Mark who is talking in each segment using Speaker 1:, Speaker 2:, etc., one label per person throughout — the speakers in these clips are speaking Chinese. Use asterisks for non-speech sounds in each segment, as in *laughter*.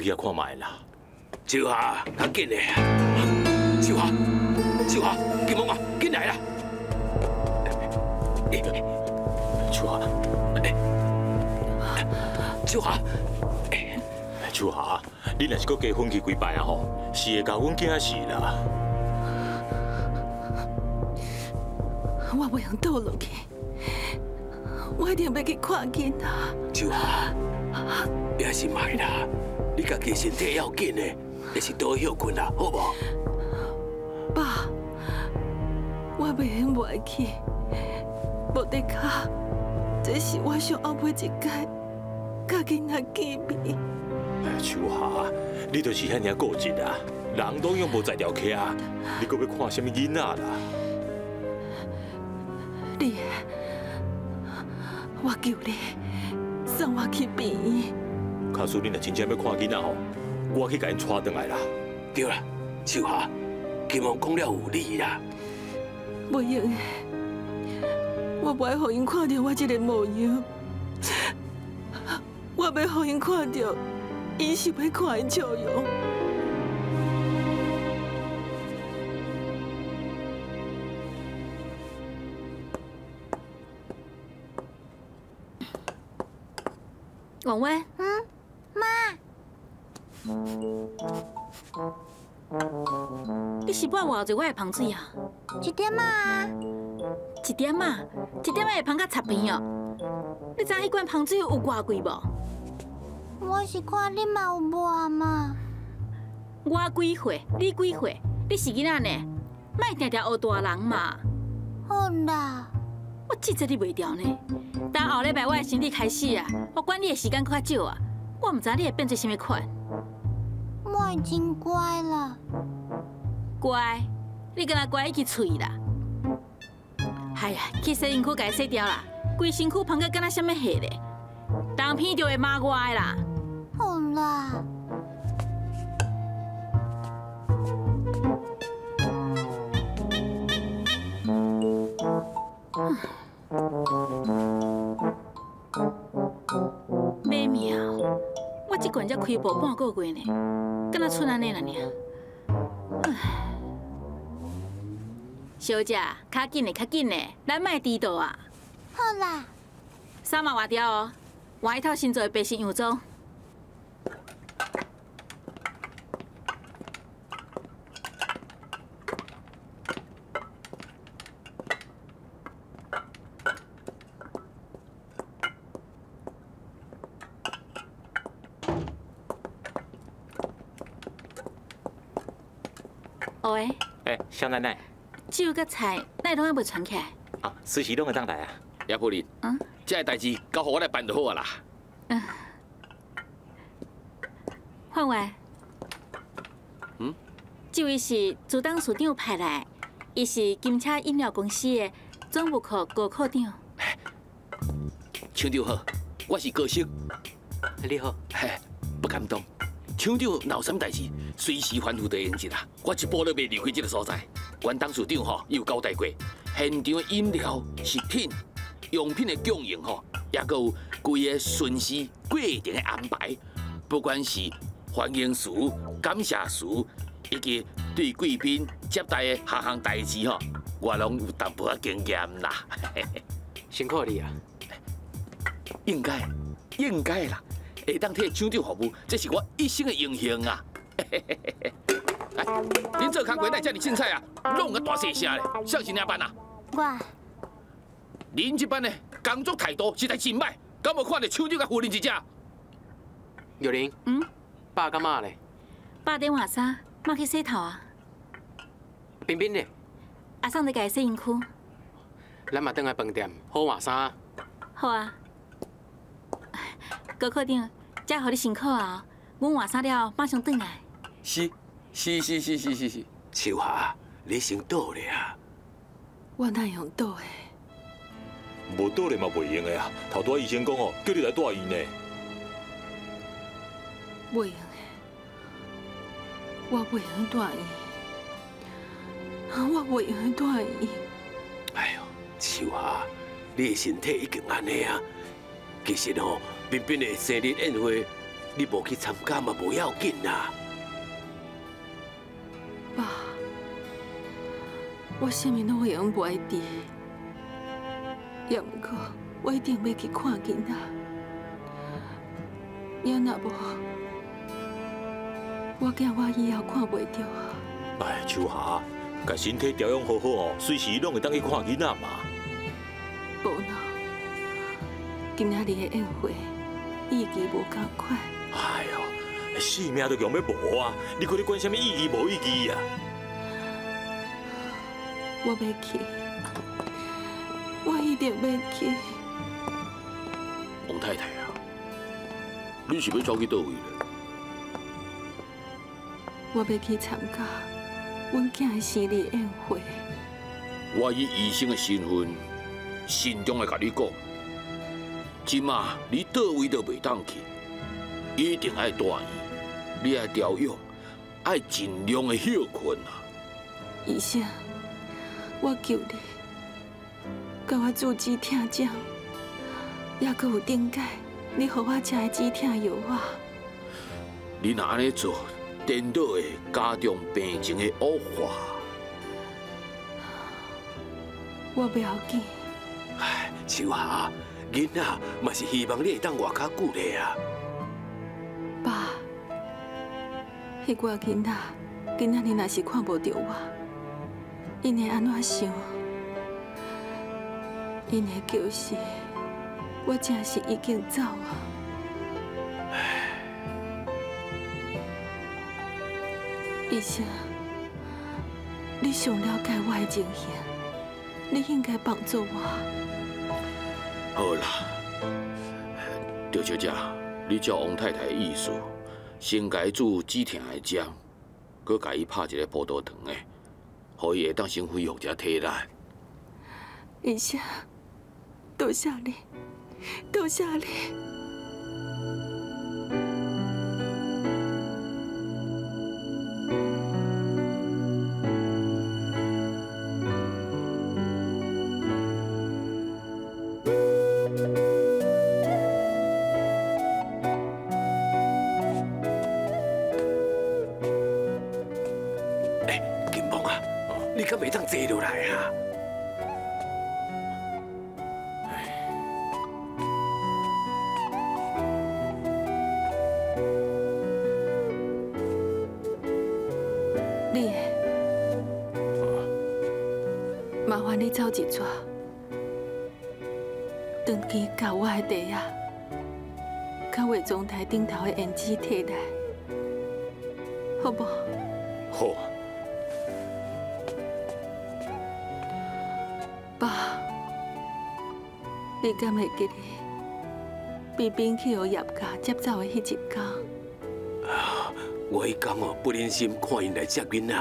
Speaker 1: 去遐看卖啦。
Speaker 2: 秋霞，较紧的。秋霞，秋霞，金毛啊，紧来啦！
Speaker 1: 秋霞，
Speaker 2: 秋霞，
Speaker 1: 秋霞，你若是搁结婚去几摆啊吼，是会教阮惊死啦。
Speaker 3: 我袂用倒落去，我一定要去看见他。
Speaker 2: 秋霞，也是卖啦，你家己身体要紧的，也是多休困啦，好无？
Speaker 3: 爸，我袂用袂去，无得卡，这是我上后尾一届，甲囡仔见面。
Speaker 1: 秋霞，你就是遐尔固执啊，人都用无在条客啊，你搁要看什么囡仔啦？
Speaker 3: 你，我求你送我去病院。
Speaker 1: 卡叔，你若真正要看囡仔吼，我去甲因带转来啦。
Speaker 2: 对啦，秋霞，希望讲了有理啦。
Speaker 3: 不用，我不爱让因看到我这个模样。我要让因看到，伊是要看因笑容。
Speaker 4: 王威，你是搬偌济我的香水啊？
Speaker 5: 一点啊，
Speaker 4: 一点啊，一点会香到擦边哦。你知迄罐香水有偌贵无？
Speaker 5: 我是看你嘛有卖嘛。
Speaker 4: 我几岁，你几岁？你是囡仔呢？莫定定学大人嘛。
Speaker 5: 好啦，
Speaker 4: 我记着你袂掉呢。等后礼拜我的生日开始啊，我管你的时间较少啊。我毋知你会变做什么款。
Speaker 5: 我已经乖了。
Speaker 4: 乖？你跟他乖一支喙啦？哎呀，去洗身躯家洗掉啦，规身躯捧个敢若什么黑咧？当片就会骂我的啦。
Speaker 5: 好啦。
Speaker 4: 马我这罐才开播半个月呢，敢那出安尼啦尔。小姐，较紧嘞，较紧嘞，咱卖迟到啊。
Speaker 5: 好啦。
Speaker 4: 衫嘛换掉哦，换一套新做的白色洋装。喂，
Speaker 1: 哎，小奶奶，
Speaker 4: 酒甲菜，奈拢还袂传起来？
Speaker 1: 啊，随时拢会当来啊。
Speaker 2: 叶夫人，
Speaker 4: 嗯，
Speaker 2: 这个代志交互我来办就好啊啦。
Speaker 4: 嗯，范伟，
Speaker 2: 嗯，
Speaker 4: 这位是主当署长派来，伊是金车饮料公司的总务科高科长。
Speaker 2: 厂长好，我是高兴。
Speaker 6: 你好，
Speaker 2: 嘿，不敢当。厂长若有啥代志，随时吩咐地应一啦。我一步都未离开这个所在。阮董事长吼有交代过，现场的饮料、食品、用品的供应吼，也阁有规个顺序过程的安排。不管是欢迎词、感谢词，以及对贵宾接待的各项代志吼，我拢有淡薄仔经验啦。*laughs*
Speaker 6: 辛苦你啊！
Speaker 2: 应该，应该啦。会当替厂长服务，这是我一生的荣幸啊！*laughs* 哎，恁做工过来遮尔凊彩啊，弄个大细声咧，像是哪班啊？
Speaker 5: 我。
Speaker 2: 恁这班的工作态度实在真歹，敢无看到厂长甲夫人一只？
Speaker 6: 玉玲，
Speaker 4: 嗯，
Speaker 6: 爸干嘛咧？
Speaker 4: 爸电话啥？妈去洗头啊。
Speaker 6: 冰冰咧？
Speaker 4: 阿桑在家洗衣裤。
Speaker 6: 咱嘛等下饭店好换衫。
Speaker 4: 好啊。高科长，这互你辛苦啊！阮换衫了，马上转来。
Speaker 2: 是是是是是是是。秋霞，你先倒咧啊！
Speaker 3: 我哪用倒的？
Speaker 1: 无倒咧嘛袂用的啊！头拄医生讲哦，叫你来带院呢。
Speaker 3: 袂用的，我袂用带院，我袂用带院。
Speaker 2: 哎呦，秋霞，你的身体已经安尼啊！其实哦。彬彬的生日宴会，你无去参加嘛，无要紧啦。
Speaker 3: 爸，我什么拢会用不爱你，也毋过我一定要去看囡仔。要若无，我惊我以后看袂着啊。
Speaker 1: 哎，秋霞，甲身体调养好好哦，随时拢会当去看囡仔嘛。
Speaker 3: 无喏，今仔日的宴会意义无同款。
Speaker 1: 哎呦，性命都强要无啊！你看你管什么意义无意义啊？
Speaker 3: 我要去，我一定要去。
Speaker 2: 王太太啊，你是要走去倒位咧？
Speaker 3: 我要去参加阮囝的生日宴会。
Speaker 2: 我以医生的身份，慎重的甲你讲，即马你倒位都袂当去，一定爱大意，你爱调养，爱尽量的休困啊！
Speaker 3: 医生，我求你，给我做止痛针，也阁有顶解你给我吃的止痛药啊。
Speaker 2: 你若安尼做，颠倒会加重病情的恶化。
Speaker 3: 我不要紧，
Speaker 2: 唉，秋霞，囡仔嘛是希望你会当活较久咧啊！
Speaker 3: 爸，迄个囡仔今仔日若是看无着我，因会安怎想？因会就是我真是已经走啊。医生，你上了解我的情形，你应该帮助我。
Speaker 2: 好啦，赵小姐，你照王太太的意思，先改煮止疼的针，搁甲伊拍一个葡萄糖的，互伊会当先恢复一下体力。
Speaker 3: 医生，多谢你，多谢你。走一撮，长期教我的地啊，甲化妆台顶头的胭脂替代，好不？
Speaker 1: 好，
Speaker 3: 爸，你敢会记得冰冰去互叶家接走的迄一天？
Speaker 2: 我迄天哦，不忍心看因来接囡仔，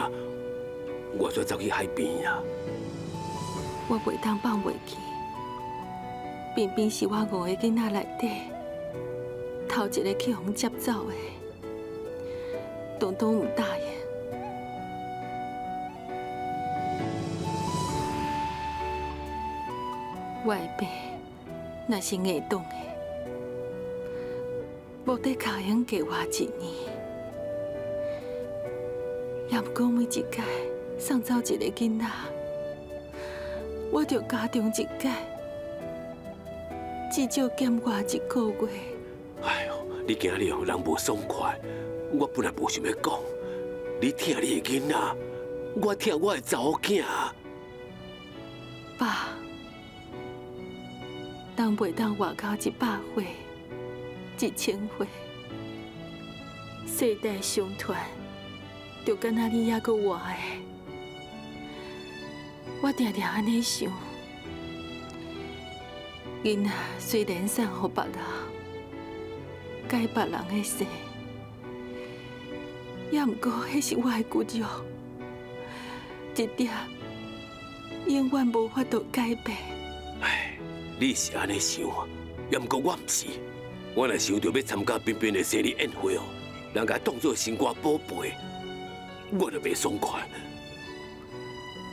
Speaker 2: 我才走去海边啊。
Speaker 3: 我袂当放袂记，冰冰是我五个囡仔内底头一个去互接走的，东东唔答应。外边那是硬动的，无得考验加我一年，也不过每一届送走一个囡仔。我着加重一届，至少减我一个月。
Speaker 2: 哎呦，你今日哦人无爽快，我本来无想要讲，你疼你的囡仔，我疼我的查某囝。
Speaker 3: 爸，当袂当外口一百岁、一千岁，世代相传，就敢若你还阁活的。我常常安尼想，囡仔虽然送互别人，改别人的姓，也毋过迄是我的骨肉，一点永远无法度改变。
Speaker 2: 哎，你是安尼想，也毋过我毋是。我若想到要参加彬彬的生日宴会哦，人家当作心肝宝贝，我就袂爽快。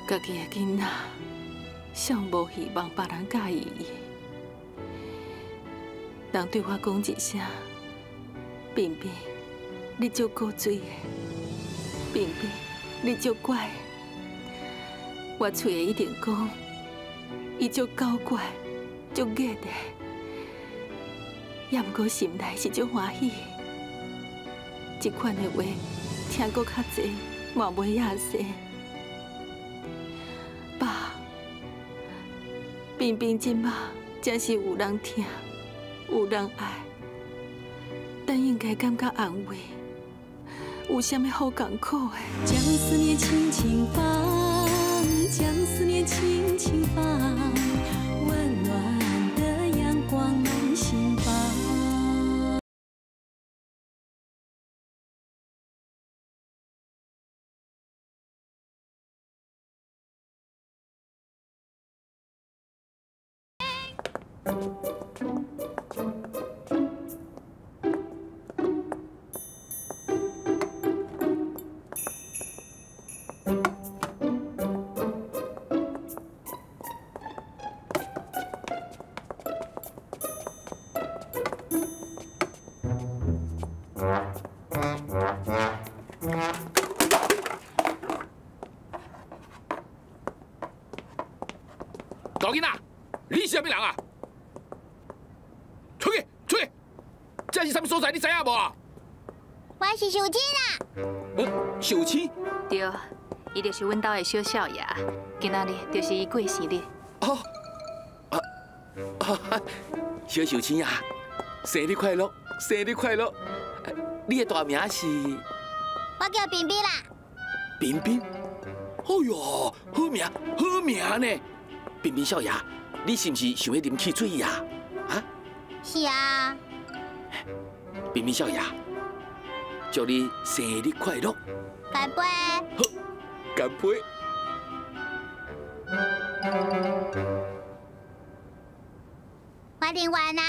Speaker 3: 家己的囡仔，上无希望别人介意伊。人对我讲一声，冰冰，你足古锥的。冰冰，你足乖。我嘴的一定讲，伊足搞怪，足恶的。也毋过心内是足欢喜。这款的话，听过较济，嘛袂亚些。冰冰今嘛真是有人疼，有人爱，但应该感觉安慰。有啥物好艰苦的？
Speaker 7: 将思念轻轻放，将思念轻轻放，
Speaker 2: 无？
Speaker 5: 我是秀清啊，
Speaker 2: 呃，秀清。
Speaker 8: 对，伊就是阮家的小少爷，今仔日就是伊过生日。
Speaker 2: 哦，啊啊！小秀清啊，生日快乐，生日快乐！呃你的大名是
Speaker 5: 我叫冰冰啦。
Speaker 2: 冰冰。哎哟，好名，好名呢！冰冰少爷，你是不是想要啉汽水呀？啊？
Speaker 5: 是啊，
Speaker 2: 冰冰少爷，祝你生日快乐！
Speaker 5: 干杯。
Speaker 2: 好，干杯！
Speaker 5: 我听完啦。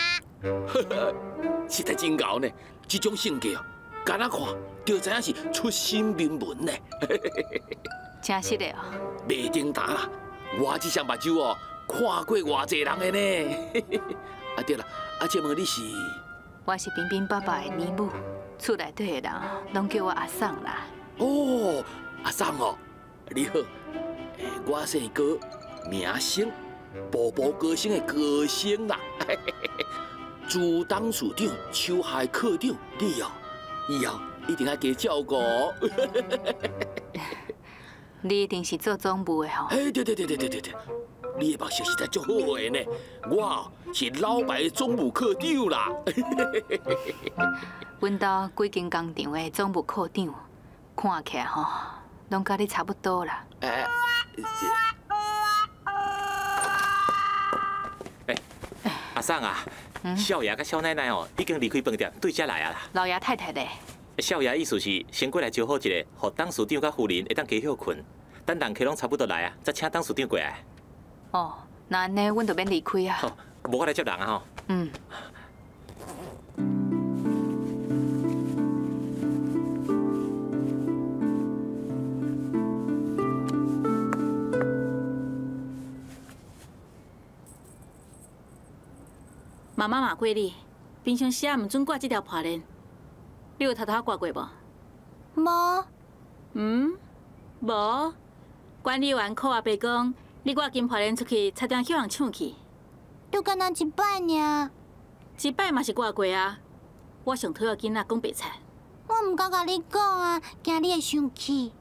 Speaker 5: *laughs*
Speaker 2: 实在真牛呢，这种性格哦，敢若看就知影是出身名门呢。*laughs*
Speaker 8: 真实的哦，
Speaker 2: 袂顶打啦，我这双目睭哦，看过偌济人的呢。*laughs* 啊对了，啊这问你是？
Speaker 8: 我是冰冰爸爸的女母，厝内底的人拢叫我阿桑啦。
Speaker 2: 哦，阿桑哦，你好，诶，我姓高，名星，步步高升的歌星啦。朱董事长手下的科长，你哦，以后一定要加照顾。*laughs*
Speaker 8: 你一定是做总务的吼？
Speaker 2: 哎，对对对对对对对，你的目色实在足好的呢。我哦是老牌的总务科长啦。*laughs*
Speaker 8: 阮兜几间工厂的总务科长，看起来吼，拢甲你差不多啦。
Speaker 2: 哎，
Speaker 1: 阿桑啊，少爷甲少奶奶哦，已经离开饭店，对遮来啊啦。
Speaker 8: 老爷太太咧，
Speaker 1: 少爷意思是先过来招呼一下，互董事长甲夫人会当加休困。等人客拢差不多来啊，再请董事长过来。
Speaker 8: 哦，那安尼阮就免离开啊。
Speaker 1: 好，无我来接人啊吼。
Speaker 8: 嗯，
Speaker 4: 妈妈骂过你，平常时啊唔准挂这条破链，你有偷偷挂过无？
Speaker 5: 无，
Speaker 4: 嗯，无。管理员扣阿伯讲，你挂金破链出去，差点叫人抢去。
Speaker 5: 就干那一摆尔。
Speaker 4: 一摆嘛是挂过啊。我上讨厌囡仔讲白菜。
Speaker 5: 我唔敢甲你讲啊，惊你会生气，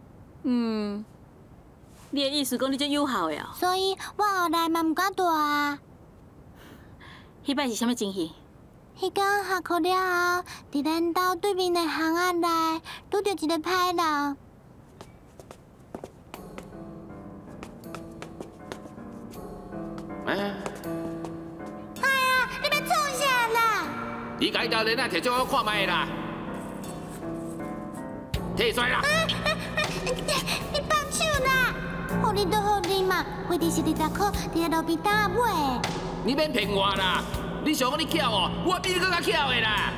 Speaker 4: 嗯，你的意思讲你真友好的哦？
Speaker 5: 所以我后来嘛唔敢带啊。
Speaker 4: 迄摆是啥物情形？
Speaker 5: 迄天下课了后，伫咱兜对面的巷仔内，拄着一个歹人。
Speaker 2: 哎，
Speaker 5: 哎呀，你要创啥啦？
Speaker 2: 你家条链啊，摕做我看卖啦，退出来啦！
Speaker 5: 你放手啦！我你都好你嘛，规定是二十块，伫咧路边摊买。
Speaker 2: 你免骗我啦！你想讲你巧哦，我比你更加巧的啦！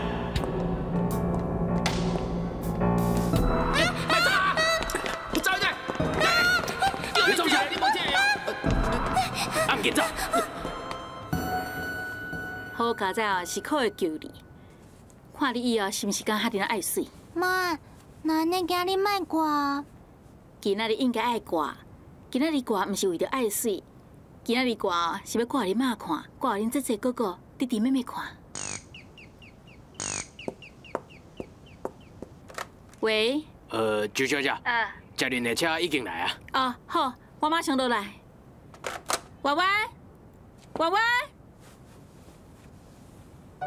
Speaker 4: 好佳仔啊，是可会救你。看你以后是毋是敢遐尔爱水。
Speaker 5: 妈，那恁今日卖挂？
Speaker 4: 今仔日应该爱挂，今仔日挂毋是为着爱水，今仔日挂是要挂互恁妈看，挂互恁姐姐哥哥、弟弟妹妹看。喂，
Speaker 6: 呃，周小姐，
Speaker 4: 呃，
Speaker 6: 嘉玲的车已经来啊。
Speaker 4: 哦，好，我马上落来。歪歪，歪歪，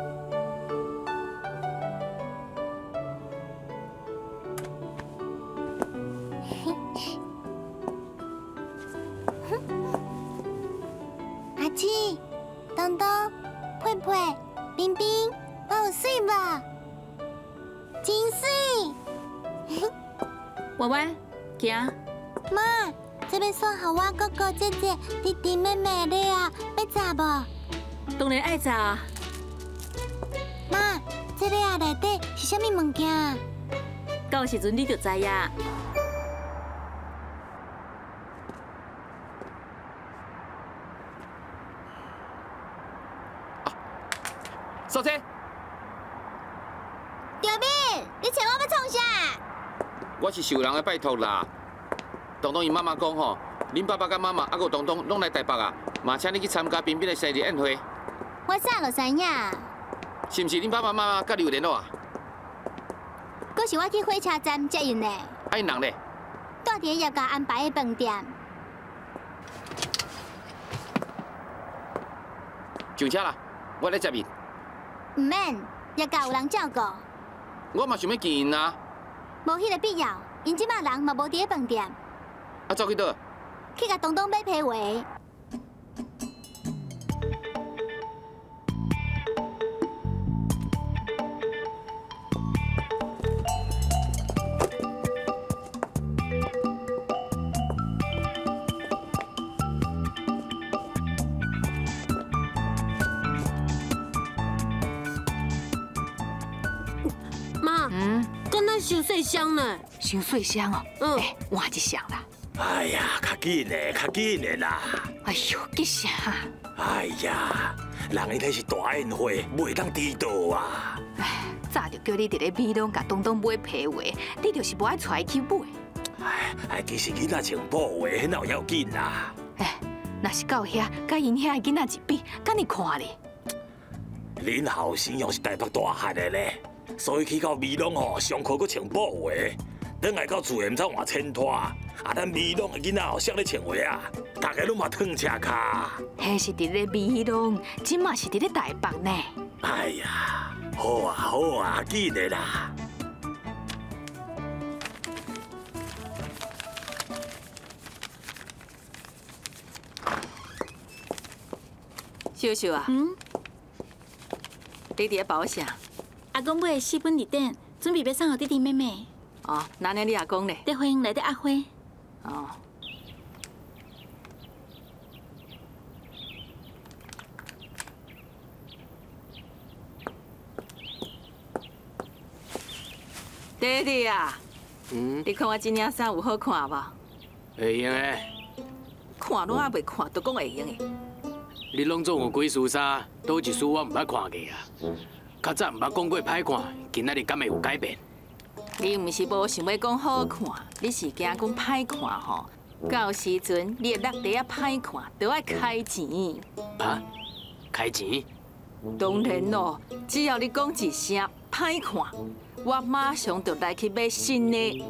Speaker 4: *laughs*
Speaker 5: 阿七、东东、佩佩、冰冰，帮我有水吧？真水！*laughs*
Speaker 4: 歪歪，行。
Speaker 5: 妈，这边送好我哥哥、姐姐、弟弟、妹妹的啊，要咋不？
Speaker 4: 当然爱走啊。
Speaker 5: 妈，这个啊内底是啥物物件？
Speaker 4: 到时阵你就知呀。
Speaker 2: 收车。
Speaker 5: 小敏，你请我要创啥？
Speaker 2: 我是受人的拜托啦。东东伊妈妈讲吼，恁爸爸甲妈妈还有东东拢来台北啊，嘛请你去参加彬彬的生日宴会，
Speaker 5: 我啥就知影，
Speaker 2: 是毋是恁爸爸妈妈甲你有联络啊？
Speaker 5: 搁是我去火车站接因的，
Speaker 2: 啊因人咧？
Speaker 5: 住伫叶家安排的饭店。
Speaker 2: 上车啦，我来接伊。
Speaker 5: 唔免，叶家有人照顾，
Speaker 2: 我嘛想要见因啊，
Speaker 5: 无迄个必要。因即马人嘛无伫咧饭店，
Speaker 2: 啊走去倒？
Speaker 5: 去甲东东买批话。
Speaker 9: 妈，
Speaker 8: 嗯，
Speaker 9: 敢若伤细声呢？
Speaker 8: 伤细声哦。
Speaker 9: 嗯
Speaker 8: 哎，换一箱啦。
Speaker 1: 哎呀，较紧的，较紧的啦！
Speaker 8: 哎呦，吉啥。
Speaker 1: 哎呀，人迄个是大宴会，袂当迟到啊！
Speaker 8: 哎，早就叫你伫咧美拢甲东东买皮鞋，你就是无爱带伊去买。
Speaker 1: 哎，哎，其实囡仔穿布鞋，迄哪有要紧啦？
Speaker 8: 哎，若是到遐，甲因遐的囡仔一比，敢你看咧？
Speaker 1: 恁后生又是台北大汉的咧，所以去到美容哦，上课搁穿布鞋，等来到厝的毋知换衬拖，啊，咱美容的囡仔哦，谁咧穿鞋啊？大家拢嘛烫车卡。
Speaker 8: 迄是伫咧美拢，即嘛是伫咧台北呢。
Speaker 1: 哎呀，好啊好啊，紧的啦！
Speaker 10: 秀秀啊，
Speaker 4: 嗯，
Speaker 10: 你伫咧包啥？
Speaker 4: 阿公买的四本礼典，准备要送互弟弟妹妹。
Speaker 10: 哦，那呢你阿公咧？
Speaker 4: 在欢迎来的阿辉。
Speaker 10: 哦，爹爹啊，
Speaker 6: 嗯，
Speaker 10: 你看我这件衫有好看无？
Speaker 6: 会用的。
Speaker 10: 看拢还袂看，都讲会用的。
Speaker 6: 你拢总有几束衫，倒一束我毋捌看过啊。较早毋捌讲过歹看，今仔日敢会有改变？
Speaker 10: 你毋是无想要讲好看，你是惊讲歹看吼。到时阵你的落地啊歹看，都要开钱。
Speaker 6: 啊？开钱？
Speaker 10: 当然咯，只要你讲一声歹看，我马上就来去买新的。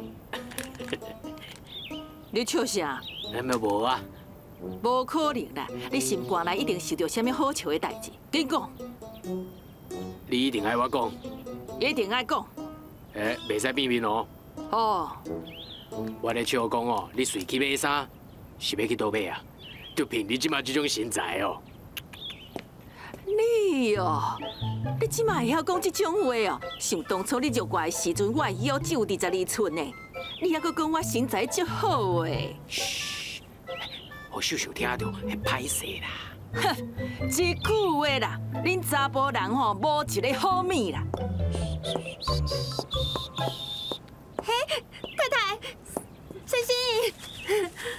Speaker 10: 你笑啥？
Speaker 6: 那么无啊？
Speaker 10: 无可能啦！你心肝内一定受到什么好笑的代志，紧讲，
Speaker 6: 你一定爱我讲，
Speaker 10: 一定爱讲。
Speaker 6: 诶，袂使变面哦。
Speaker 10: 哦，
Speaker 6: 我咧笑讲哦，你随去买衫，是要去倒买啊？就凭你即马即种身材哦，
Speaker 10: 你哦，你即马会晓讲即种话哦？想当初你入我的时阵，我的腰只有二十二寸呢，你还佫讲我身材足好诶？
Speaker 6: 嘘我秀秀听到会歹势啦。
Speaker 10: 哼，一句话啦，恁查甫人吼无一个好命啦。
Speaker 9: 太太，星星，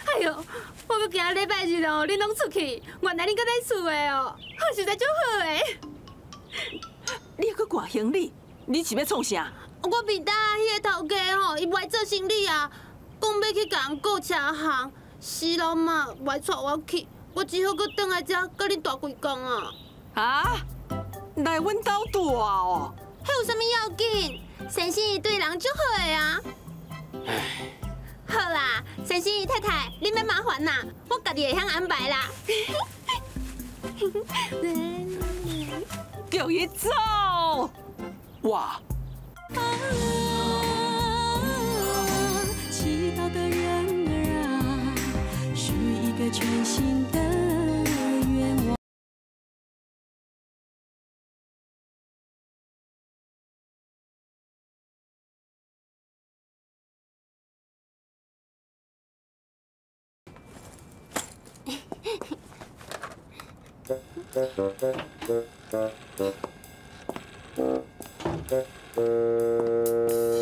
Speaker 9: 哎呦，我要今日礼拜日哦，恁拢出去，原来恁搁在厝的哦，好实在足好诶。
Speaker 10: 你还阁挂行李？
Speaker 3: 你是要创啥？
Speaker 9: 我比搭迄个头家吼，伊袂做生理啊，讲要去甲人顾车行，死老妈袂带我去，我只好搁倒来遮，甲恁大几工啊。
Speaker 3: 啊？来阮兜住哦？
Speaker 9: 迄有啥物要紧？先生对人足好的啊。好啦，先生太太，你别麻烦啦，我家己会晓安排啦。
Speaker 3: 叫伊走！
Speaker 6: 哇！
Speaker 7: 啊，祈祷的人儿啊，许一个全新的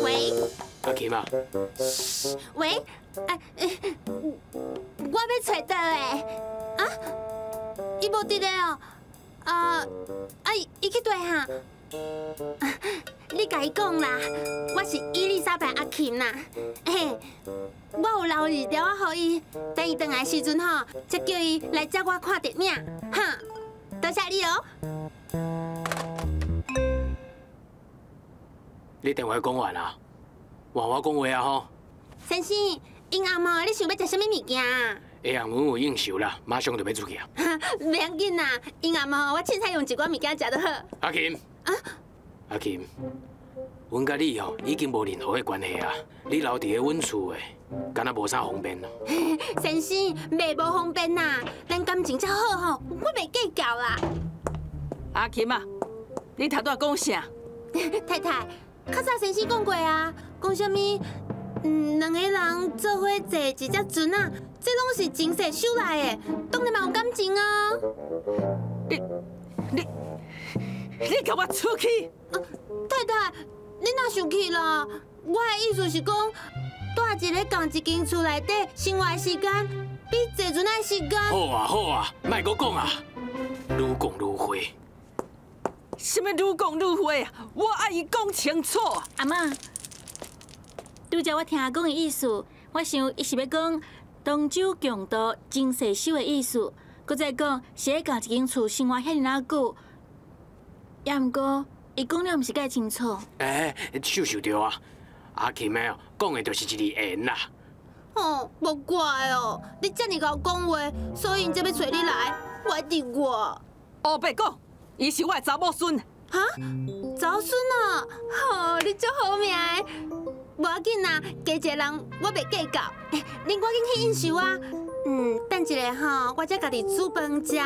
Speaker 9: 喂？
Speaker 6: 阿琴啊，
Speaker 9: 喂，哎、欸，我要找到诶，啊，伊无伫咧哦，啊，啊，伊伊去对哈，你甲伊讲啦，我是伊丽莎白阿琴啦，嘿，我有留字条啊，互伊，等伊回来时阵吼，才叫伊来接我看电影，哈，多谢你哦。
Speaker 6: 你电话讲完啦？换我讲话啊吼！
Speaker 9: 先生，因阿嬷，你想要食什么物件啊？
Speaker 6: 下阳文有应酬啦，马上就要出去啊！*laughs*
Speaker 9: 袂要紧啦，因阿嬷，我凊彩用一寡物件食就好。
Speaker 6: 阿琴，啊阿琴，阮甲你吼已经无任何的关系啊！你留伫咧阮厝的，敢若无啥方便咯。*laughs*
Speaker 9: 先生，袂无方便呐，咱感情才好吼，我袂计较啦。
Speaker 3: 阿琴啊，你头拄讲啥？*laughs*
Speaker 9: 太太，较早先生讲过啊，讲什么？嗯，两个人做伙坐一只船啊，这拢是前世修来的，当然嘛有感情啊。
Speaker 3: 你你你给我出去！
Speaker 9: 太太，你哪生气啦？我的意思是讲，住一个共一间厝内底，生活时间比坐船的时间。
Speaker 6: 好啊好啊，莫搁讲啊，愈讲愈火。
Speaker 3: 什么愈讲愈火啊？我爱伊讲清楚。
Speaker 4: 阿妈，拄则我听阿公的意思，我想伊是要讲东周强盗真世修的意思，搁再讲是咧共一间厝生活遐尼啊久，也毋过伊讲了毋是介清楚。
Speaker 6: 哎，秀秀对啊，阿琴妹哦，讲的就是一字言啦。
Speaker 9: 哦，无怪哦，你遮尔甲我讲话，所以因才要找你来，我伫我。
Speaker 3: 黑白讲，伊是我的查某孙。
Speaker 9: 哈，早孙啊，哦，你足好命的，无要紧啦，加一个人我袂计较。欸恁赶紧去应酬啊！嗯，等一下吼，我才家己煮饭食，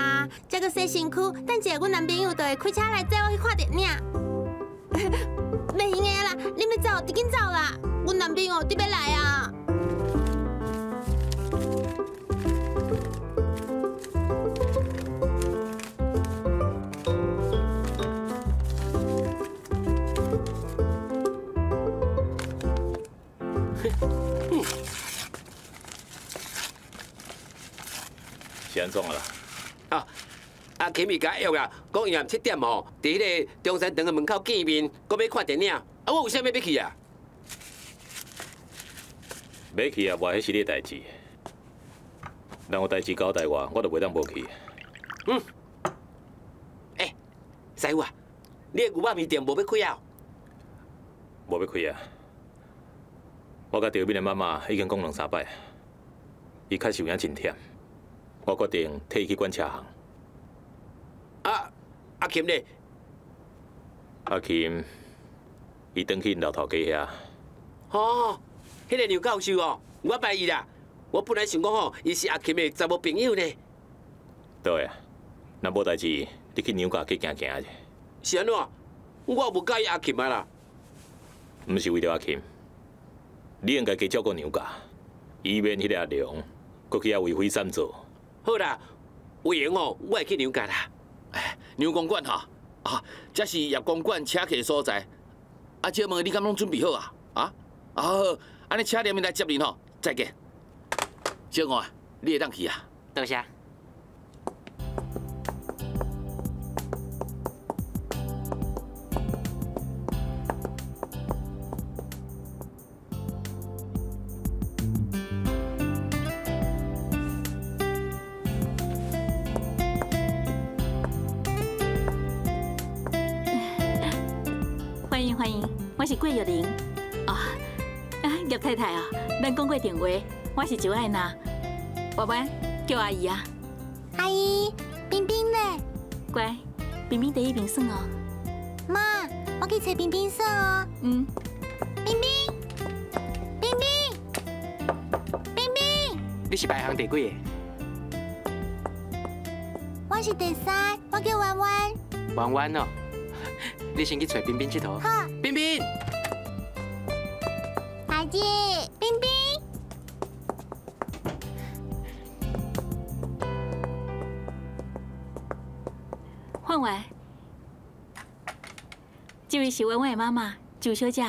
Speaker 9: 再个洗身躯，等一下阮男朋友就会开车来载我去看电影。*laughs* 袂行的啦，你要走就紧走啦，阮男朋友伫要来啊！
Speaker 1: 是安怎啊啦？
Speaker 11: 啊，阿琴伊甲约啊，讲夜七点吼，伫迄个中山堂的门口见面，搁要看电影。啊，我有啥物要去啊？
Speaker 1: 要去啊，外迄是你的代志。人有代志交代我，我就袂当无去。
Speaker 11: 嗯。诶、师傅啊，你的牛肉面店无要开啊？
Speaker 1: 无要开啊！我甲对面的妈妈已经讲两三摆，伊确实有影真忝，我决定替伊去管车行。
Speaker 11: 啊，阿琴呢？
Speaker 1: 阿琴，伊转去因老头家遐。
Speaker 11: 哦，迄、个牛教授哦，我捌伊啦。我本来想讲吼，伊是阿琴的查某朋友呢。
Speaker 1: 对啊，若无代志，你去牛家去行行者。
Speaker 11: 是安怎？我无介意阿琴啊啦。
Speaker 1: 毋是为了阿琴，你应该加照顾牛家，以免迄个阿良，搁去遐为非三做。
Speaker 11: 好啦，有闲哦，我会去牛家啦。
Speaker 2: 哎，牛公馆哈，啊，这是叶公馆请客的所在。啊，请问你敢拢准备好啊？啊，啊好，安尼车里面来接你吼，再见。小我，你会当去啊？
Speaker 11: 多谢。
Speaker 4: 电话，我是周爱娜。婉婉，叫阿姨啊。
Speaker 5: 阿姨，冰冰呢？
Speaker 4: 乖，冰冰在一名算哦。
Speaker 5: 妈，我去找冰冰算哦。
Speaker 4: 嗯。
Speaker 5: 冰冰，冰冰，冰冰。
Speaker 6: 你是排行第几？
Speaker 5: 我是第三，我叫婉婉。
Speaker 6: 婉婉哦，你先去找冰冰佚佗。
Speaker 5: 好。
Speaker 6: 冰冰。
Speaker 5: 阿姐，
Speaker 4: 这位是婉婉的妈妈周小姐。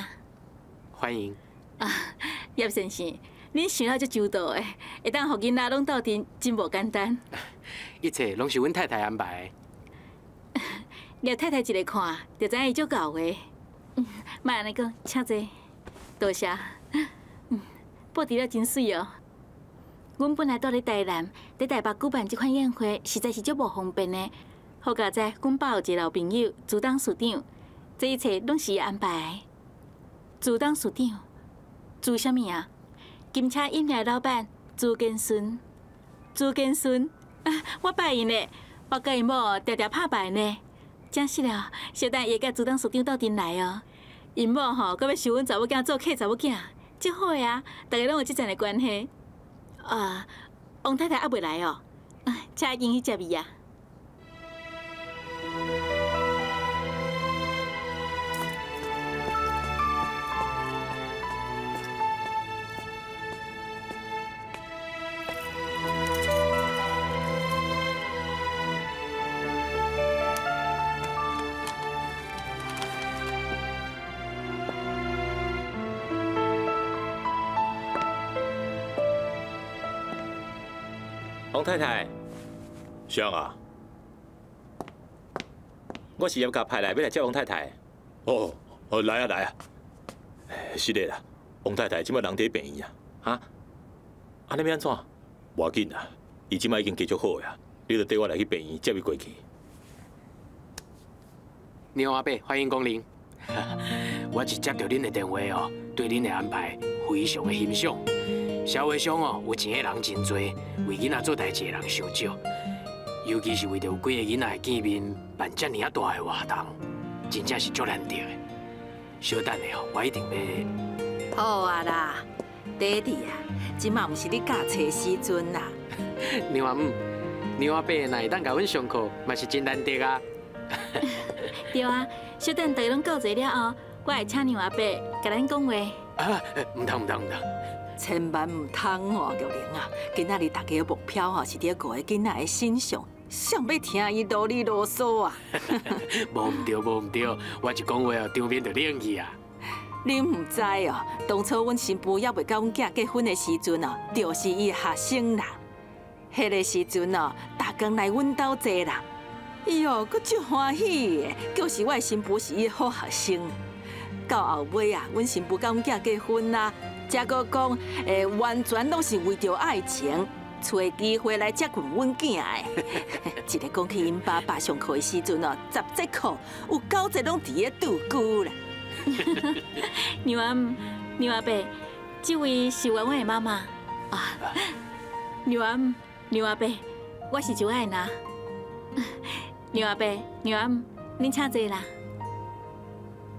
Speaker 6: 欢迎。
Speaker 4: 啊，叶先生，恁想到这周到的，会当互囡仔拢斗阵，真无简单。
Speaker 6: 一切拢是阮太太安排。*laughs*
Speaker 4: 叶太太一个看，就知影伊足够的。*laughs* 莫安尼讲，请坐。多谢。嗯，*laughs* 布置了真水哦。阮本来住咧台南，在台北举办这款宴会，实在是足无方便的。好佳在，阮爸有一个老朋友，朱董事长，这一切拢是安排。朱董事长，朱什么啊？金车饮料老板朱根顺，朱根顺，*laughs* 我拜因咧，我甲因某常常拍牌呢。正是了，小等下甲朱董事长斗阵来哦。因某吼，搁要收阮查某囝做客查某囝，真好呀！大家拢有即层的关系。啊，王太太还未来哦，*laughs* 请进去接伊啊。
Speaker 1: 王太太，谁啊！我是要甲派来要来接王太太。哦，哦，来啊来啊！是的啦，王太太即摆人伫病院啊，哈？安尼要安怎？无要紧啊，伊即摆已经继续好呀，你著带我来去病院接伊过去。
Speaker 6: 你好阿伯，欢迎光临。我是接到恁的电话哦，对恁的安排非常的欣赏。社会上哦，有钱的人真多，为囡仔做代志的人少少。尤其是为着有几个囡仔的见面办这么啊大的活动，真正是足难得的。小等下哦，我一定要。
Speaker 10: 好啊啦，爹地啊，今嘛不是你驾车时阵啦。
Speaker 6: 娘阿姆，娘阿伯那会当甲阮上课，嘛是真难得啊。*laughs*
Speaker 4: 对啊，小等大家拢到齐了后，我会请娘阿伯甲咱讲话。
Speaker 6: 啊，唔通唔通唔通。
Speaker 10: 千万唔通哦，玉玲啊！今仔日大家的目标吼是伫个囡仔的身上，想要听伊啰里啰嗦啊！*laughs*
Speaker 6: 无唔对，无唔对，我一讲话哦，场面就冷去啊！
Speaker 10: 你唔知哦，当初阮新妇还未甲阮囝结婚的时阵哦，就是伊学生啦。迄个时阵哦，逐工来阮兜坐啦，伊哦，佫足欢喜的，就是我新妇是伊好学生。到后尾啊，阮新妇甲阮囝结婚啦。才阁讲，诶，完全拢是为着爱情，找机会来接近阮囝的。*laughs* 一个讲起因爸爸上课的时阵哦，十节课有九节拢伫咧度孤啦。*laughs* *laughs*
Speaker 4: 牛阿牛阿伯，这位是婉婉的妈妈啊。牛阿牛阿伯，我是周爱娜。牛阿伯牛阿，您请坐啦。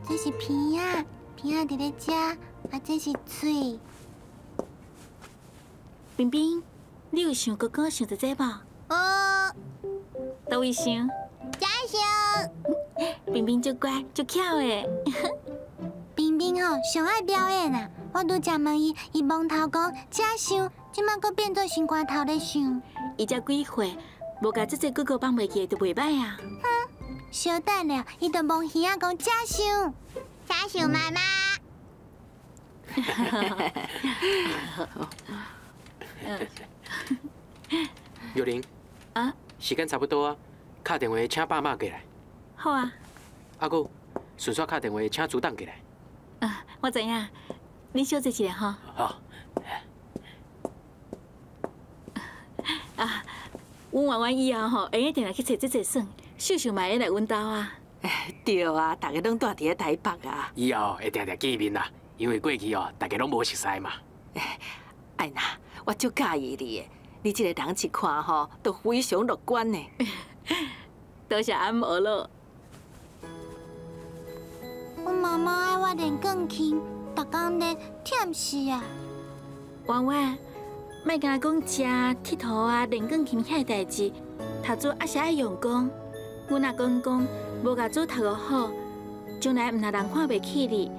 Speaker 5: 这是皮啊，皮啊伫咧食。啊，这是嘴。
Speaker 4: 冰冰，你有想哥哥想着这吧？
Speaker 5: 哦。
Speaker 4: 都会想。
Speaker 5: 加想。*laughs*
Speaker 4: 冰冰就乖就巧诶。*laughs*
Speaker 5: 冰冰哦，上爱表演啊！我拄才问伊，伊蒙头讲假想，即马搁变做新瓜头咧想。
Speaker 4: 伊才几岁，无甲这只哥哥放袂记，就袂歹啊。
Speaker 5: 哼，小等了，伊就蒙耳啊讲假想，假想妈妈。*laughs*
Speaker 6: 玉玲，
Speaker 4: 啊，
Speaker 6: 时间差不多啊，打电话请爸妈过来。
Speaker 4: 好啊。
Speaker 6: 阿哥，顺续打电话请主董过来。
Speaker 4: 啊，我知影，你小坐一下哈。
Speaker 6: 好。
Speaker 4: 啊，阮玩完以后吼，会一定来去找这这算，秀秀嘛会来阮兜啊。
Speaker 10: 哎，
Speaker 3: 对啊，大家拢住伫咧台北啊。
Speaker 6: 以后会定定见面啦，因为过去哦，大家拢无熟悉嘛。*laughs*
Speaker 3: 哎娜，我足介意你的，你这个人一看吼，都非常乐观呢。*laughs*
Speaker 4: 多谢安摩咯。
Speaker 12: 我妈妈爱我练钢琴，逐工练忝死啊！
Speaker 4: 婉婉，莫甲讲食、佚佗啊、练钢琴遐代志，读书还是爱用功。阮阿公讲，无甲书读好，将来毋若人看袂起你，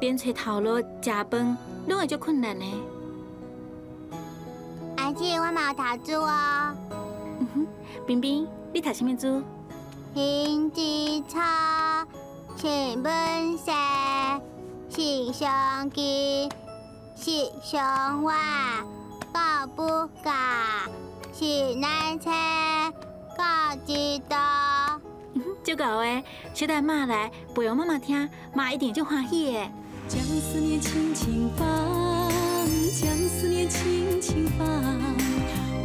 Speaker 4: 连找头路、食饭，拢会足困难的。
Speaker 12: 阿姐，我嘛有读书哦。
Speaker 4: 嗯哼，冰冰，你读什么书？
Speaker 12: 行之草，请本色，形相记，形相画，搞不搞？是难猜，搞知道。
Speaker 4: 足够诶，小等妈来陪我妈妈听，妈一定足欢喜的。
Speaker 7: 将思念轻轻放，将思念轻轻放，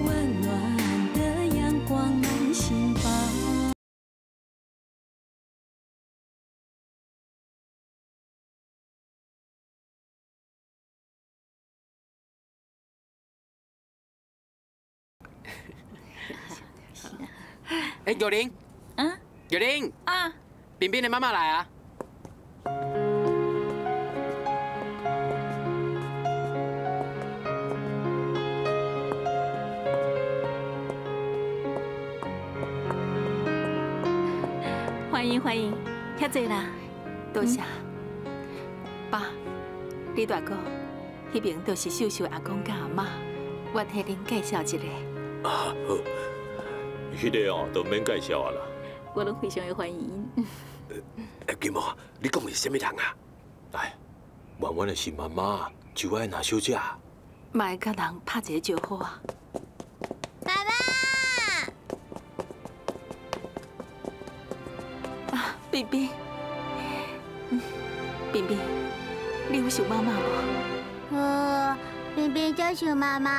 Speaker 7: 温暖的阳光满心房。
Speaker 6: 哎，九玲，
Speaker 4: 嗯，
Speaker 6: 九玲，
Speaker 4: 啊，
Speaker 6: 冰冰的妈妈来啊！
Speaker 4: 迎欢迎，遐济啦。
Speaker 3: 多谢。爸，李大哥，迄边就是秀秀阿公甲阿妈，我替恁介绍一下。
Speaker 1: 啊好，迄个哦都免介绍啊啦。
Speaker 4: 我拢非常的欢迎。
Speaker 13: 哎，金毛，你讲的是什么人啊？
Speaker 1: 哎，婉婉的是妈妈，就爱拿小姐。
Speaker 3: 嘛会甲人拍一个招呼啊。
Speaker 12: 爸爸，
Speaker 3: 冰冰，嗯，冰冰，你有想妈妈无？
Speaker 12: 呃，冰冰就想妈妈。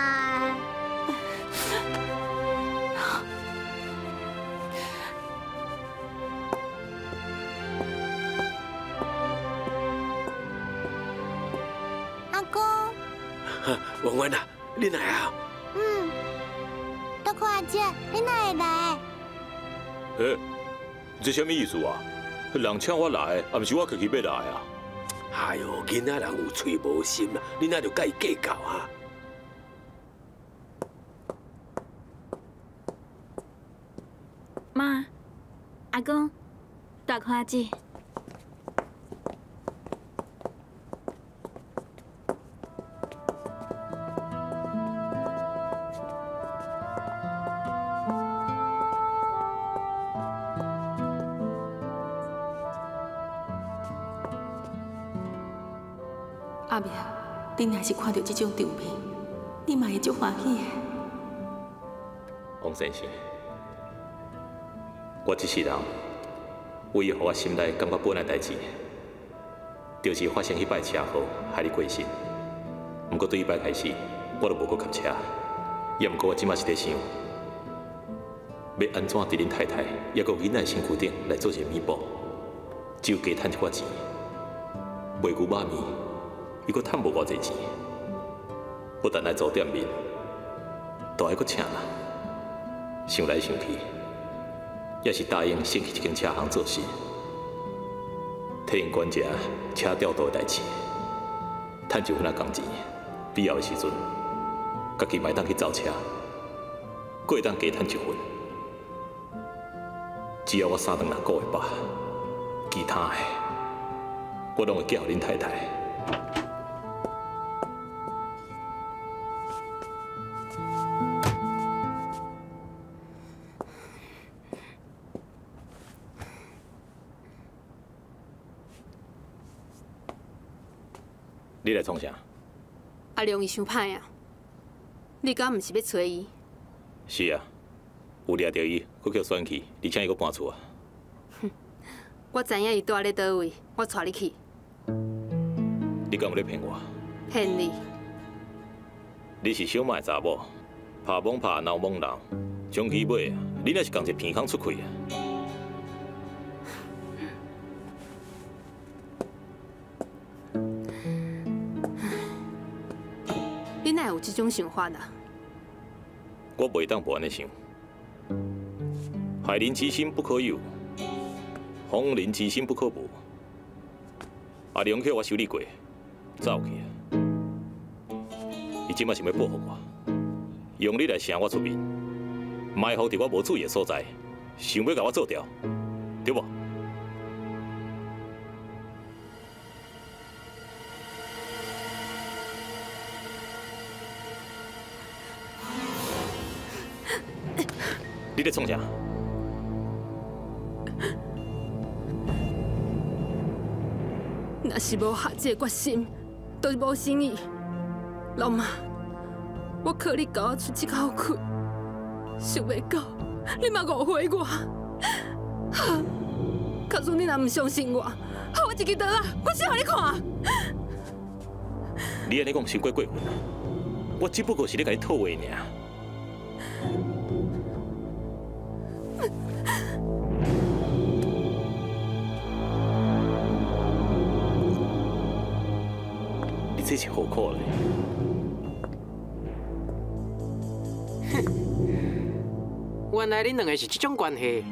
Speaker 12: 阿公，
Speaker 13: 婉婉啊，你来啊！
Speaker 12: 嗯，多看阿姐，你哪会来？
Speaker 1: 诶，这什么意思啊？人请我来，啊，不是我自己要来啊。
Speaker 13: 哎呦，囡仔人有嘴无心啊，你那就甲伊计较啊？
Speaker 4: 妈，阿公，大看阿姐。
Speaker 3: 恁若是看到这种场面，你嘛会足欢喜的。
Speaker 1: 王先生，我这世人唯一让我心内感觉本的代志，就是发生迄摆车祸害你过身。不过对迄摆开始，我都无搁开车，也毋过我即马是在想，要安怎伫恁太太也搁囡仔身躯顶来做一弥补，只有加趁一寡钱，卖牛肉面，伊搁趁无偌济钱，不但来做店面，都还搁请人。想来想去，也是答应先去一间车行做事，替因管家车调度的代志，趁一份仔工钱，必要的时阵，家己买当去造车，过会当加趁一份。只要我三顿六个月罢，其他的我拢会交恁太太。
Speaker 9: 阿良伊伤歹啊！你敢毋是要找伊？
Speaker 1: 是啊，有抓到伊，佫叫选去，而且伊佫搬厝啊。
Speaker 9: 哼我知影伊住咧倒位，我带你去。
Speaker 1: 你敢有咧骗我？
Speaker 9: 骗你？
Speaker 1: 你是小麦查某，拍懵拍闹懵闹，从起尾啊，你若是共一鼻孔出气啊！
Speaker 14: 这种想法啦。
Speaker 1: 我袂当不安尼想。害人之心不可有，防人之心不可无。阿良去我修理过，走去啊！伊即马想要报复我，用你来请我出面，埋伏伫我无注意的所在，想要甲我做掉，对无？你在创啥？*laughs*
Speaker 14: 若是无下这个决心，就是无心意。老妈，我靠你教我出这口气，想袂到你嘛误会我。哈！假如你若唔相信我，好，我一支刀啊，我先互你看。
Speaker 1: 你安尼讲伤过过分啊！我只不过是咧甲你套话尔。你这是何苦咧？
Speaker 6: 原来恁两个是这种关系。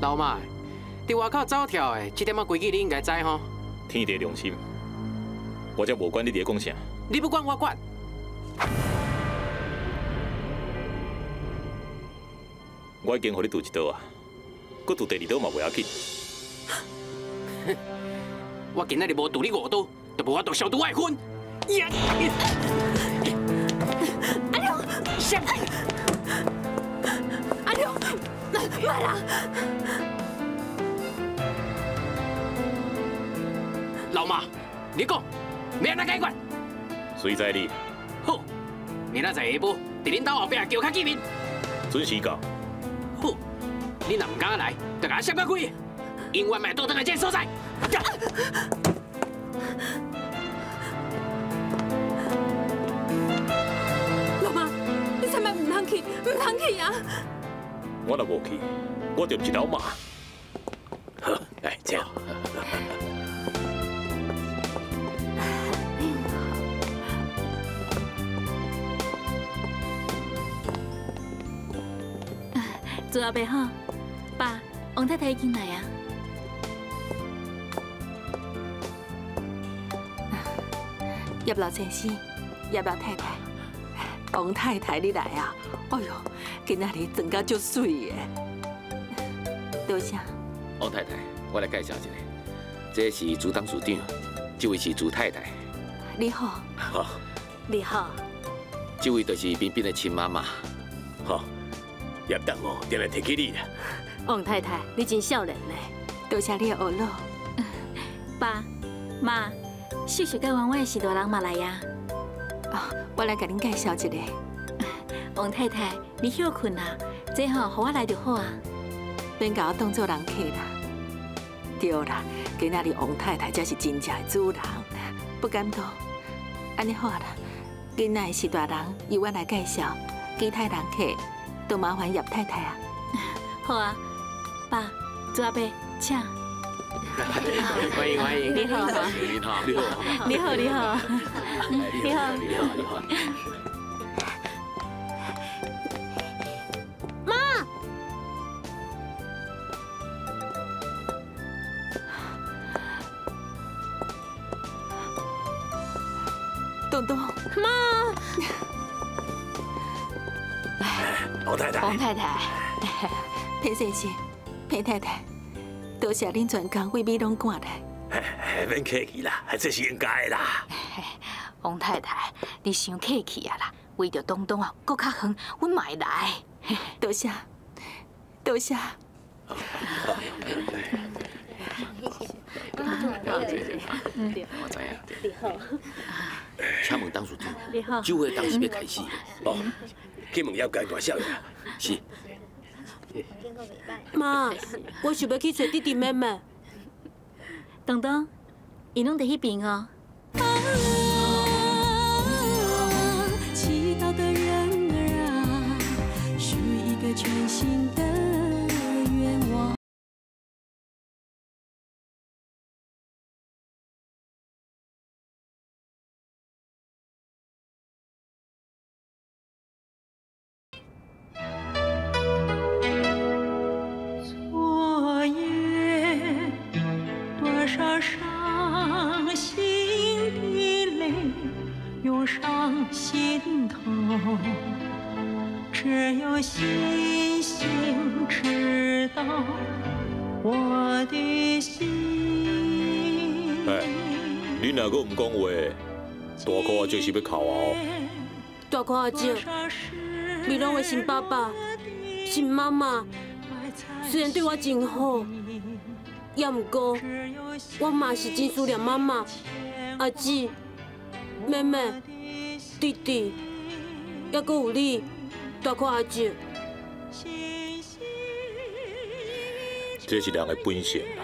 Speaker 6: 老妈，伫外口走跳的，这点仔规矩你应该知吼。
Speaker 1: 天地良心，我才无管你伫咧讲啥。
Speaker 6: 你不管我管。
Speaker 1: 我已经和你赌一刀啊，搁渡第二刀嘛袂要紧。
Speaker 6: 我今仔日无渡你五刀，就无法度消毒外婚。
Speaker 14: 阿亮，什阿亮，妈啦！
Speaker 6: 老妈，你讲，明仔解决？
Speaker 1: 随在你。
Speaker 6: 好，明仔载下晡，伫恁兜后壁叫较见面。
Speaker 1: 准时到。
Speaker 6: 好，你若唔敢来，就甲我闪开开，永远卖倒转来这所在。
Speaker 14: 老妈，你千万唔通去，唔通去啊！
Speaker 1: 我若无去，我就唔是老妈。
Speaker 11: 好，来这样。
Speaker 4: 做阿伯好，爸，王太太进来啊。
Speaker 10: 叶老先生，叶老太太，王太太你来啊！哎呦，今仔日装甲足水的，多谢。
Speaker 2: 王太太，我来介绍一下，这是朱董事长，这位是朱太太。
Speaker 10: 你好。
Speaker 2: 好。
Speaker 10: 你好。
Speaker 2: 这位就是彬彬的亲妈妈。
Speaker 11: 好，叶董哦，定来提起你啦。
Speaker 14: 王太太，你真少年呢，
Speaker 10: 多谢你的学乐。*laughs*
Speaker 4: 爸妈。秀秀跟王外是大人嘛来呀？
Speaker 10: 哦，我来给您介绍一个。*laughs*
Speaker 4: 王太太，你休困啊？这好，和我来就好啊。
Speaker 10: 免把我当做人客啦。对啦，今仔日王太太才是真正的主人，不敢当。安尼好啦，今仔是大人，由我来介绍，其他人客都麻烦叶太太啊。*laughs*
Speaker 4: 好啊，爸，做阿伯，请。
Speaker 6: 欢 *laughs* 迎欢迎，
Speaker 4: 你好，
Speaker 2: 你好，
Speaker 4: 你好，你好，你好，
Speaker 2: 你好，你好，你好。
Speaker 9: 妈，
Speaker 10: 东东，
Speaker 9: 妈，
Speaker 11: 王太太，
Speaker 10: 王太太，裴先生，裴太太。多谢恁全家为美拢赶来，
Speaker 11: 免客气啦，这是应该啦。
Speaker 8: 王太太，你伤客气啊啦，为着东东啊，搁较远，阮嘛会来。
Speaker 10: 多谢，多谢。
Speaker 2: 好，我知啊。
Speaker 4: 你好。
Speaker 2: 请问董事长。酒会当时要开始。
Speaker 11: 哦，去问要介大少爷。
Speaker 2: 是。
Speaker 9: 妈，我想要去找弟弟妹妹。
Speaker 4: 等等，伊拢在迄边哦。
Speaker 7: 祈祷的人儿啊，一个全新的。
Speaker 1: 唔讲话，大哥就是要哭哦。
Speaker 15: 大哥阿姐，米龙的新爸爸、新妈妈，虽然对我真好，也毋过我嘛是真思念妈妈、阿姊、妹妹、弟弟，还阁有你，大哥阿姐。
Speaker 1: 这是人的本性啦，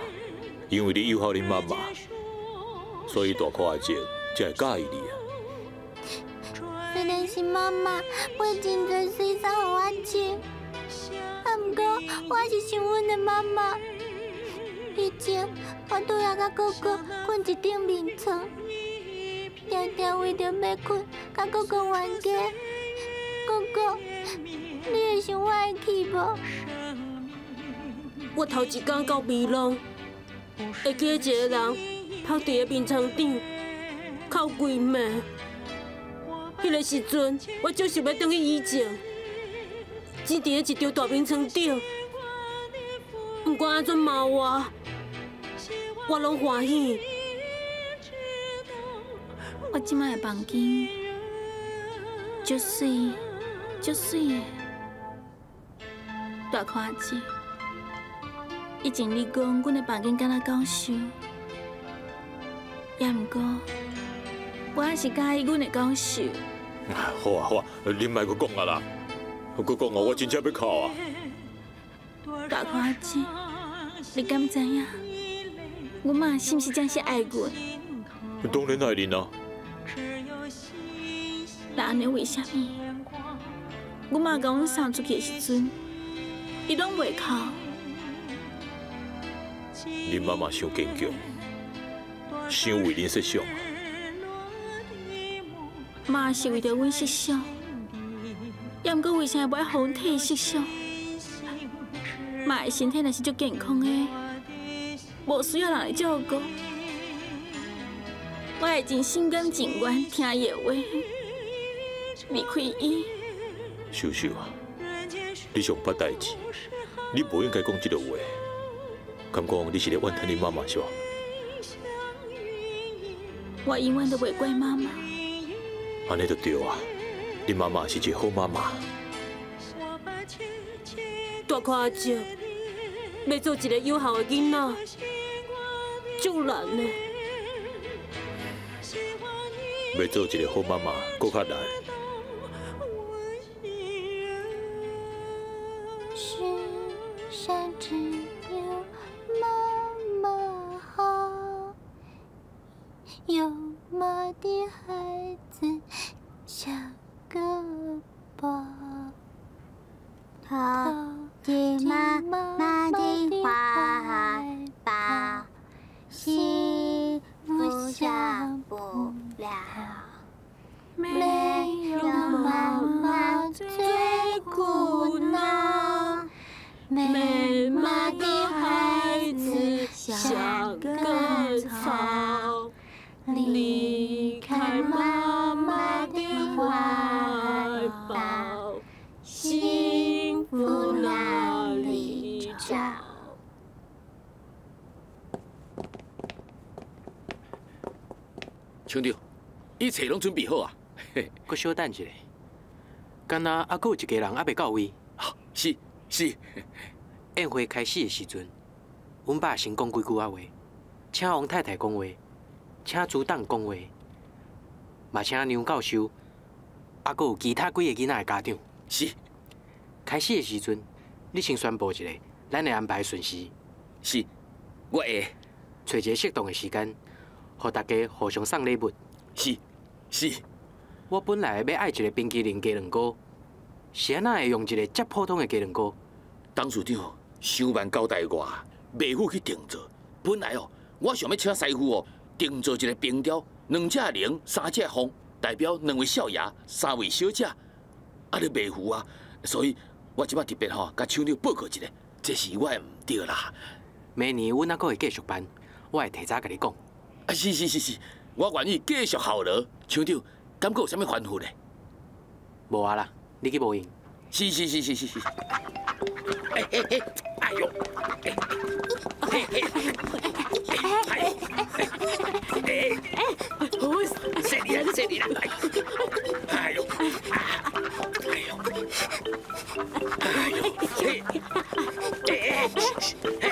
Speaker 1: 因为你友好你妈妈，所以大块阿姐才会介意你啊。
Speaker 5: 虽然是妈妈买真侪水衫给我穿，啊，不过我是想阮的妈妈。以前我拄也甲哥哥困一顶眠床，常常为着要困，甲哥哥冤家。哥哥，你会想我会去无？
Speaker 15: 我头一天到美容，会记一个人趴伫个眠床顶，哭规暝。迄个时阵，我足想要转去以前，只伫个一张大眠床顶。不管安怎骂我，我拢欢喜。
Speaker 4: 我即摆的房间足水，足水的。大看姐，以前你讲阮的房间敢若够收，也毋过我还是介意阮的感受。
Speaker 1: 好啊好啊，你莫阁讲啊啦，阁讲哦，我真正要哭啊！
Speaker 4: 大看姐，你敢知影？我妈是毋是真是爱阮？
Speaker 1: 当然爱恁啊！
Speaker 4: 那安尼为什么？我妈甲阮送出去的时阵，伊拢袂哭。
Speaker 1: 恁妈妈伤坚强，想为恁设想。
Speaker 4: 妈是为着阮设想，也毋过为啥袂互阮替设想？妈的身体若是足健康的，无需要人来照顾，我会真心甘情愿听伊的话，离开伊。
Speaker 1: 秀秀啊，你上捌代志，你无应该讲这个话。敢讲你是咧怨叹你妈妈是吧？
Speaker 4: 我永远都袂怪妈妈。
Speaker 1: 安尼就对啊，你妈妈是一个好妈妈。
Speaker 15: 大看阿姐，要做一个有效的囡仔，足难的。
Speaker 1: 要做一个好妈妈，搁较难。
Speaker 2: 一切拢准备好啊！*laughs*
Speaker 6: 搁小等一下，敢若还阁有一家人还未到位。
Speaker 2: 是 *laughs* 是，*laughs*
Speaker 6: 宴会开始的时阵，阮爸先讲几句仔话，请王太太讲话，请主党讲话，嘛请梁教授，还阁有其他几个囡仔的家长。
Speaker 2: 是。
Speaker 6: 开始的时阵，你先宣布一下，咱的安排顺序。
Speaker 2: 是，我会
Speaker 6: 找一个适当的时间，互大家互相送礼物。
Speaker 2: 是是。
Speaker 6: 我本来要爱一个冰淇淋鸡卵糕，是安那会用一个遮普通的鸡卵糕？
Speaker 2: 董事长上万交代我，妹夫去定做。本来哦，我想要请师傅哦，定做一个冰雕，两只龙，三只凤，代表两位少爷，三位小姐。啊，你妹夫啊，所以我即摆特别吼，甲厂长报告一下，这是我的唔对啦。
Speaker 6: 明年阮还阁会继续办，我会提早甲你讲。
Speaker 2: 啊，是是是是，我愿意继续效劳，厂长。
Speaker 12: 敢阁有啥物吩咐呢？
Speaker 6: 无啊啦，你去无用。
Speaker 12: 是是是是是是。哎哎哎，哎呦！哎哎哎哎哎哎！好，谢你啦，谢你啦！哎呦！哎呦！哎呦！嘿！哎哎！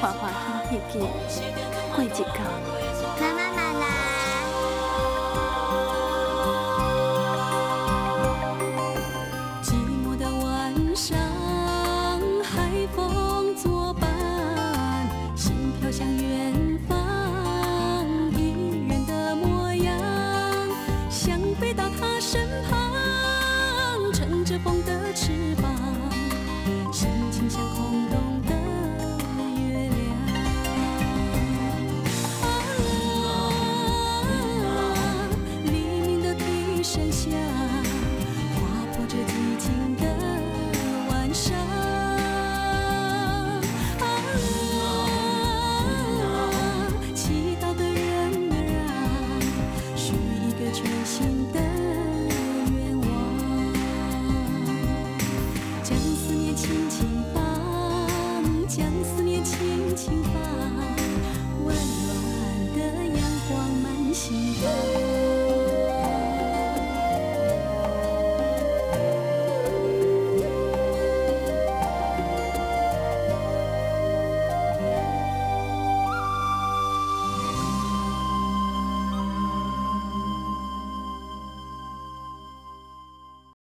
Speaker 7: 我的家真热爱，健健康又安康，健兄弟们欢，
Speaker 3: 欢喜喜过一天。
Speaker 7: 妈妈妈